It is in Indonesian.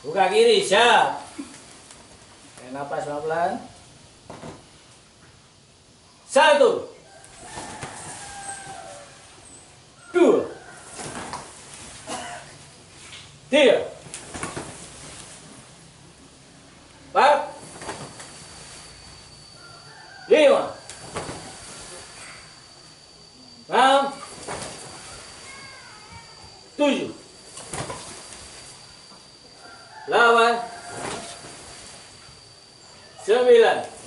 Buka kiri, siap. Tarik napas pelan-pelan. Satu. Dua. Tiga. Empat. Lima. Enam. Tujuh. Delapan. Sembilan.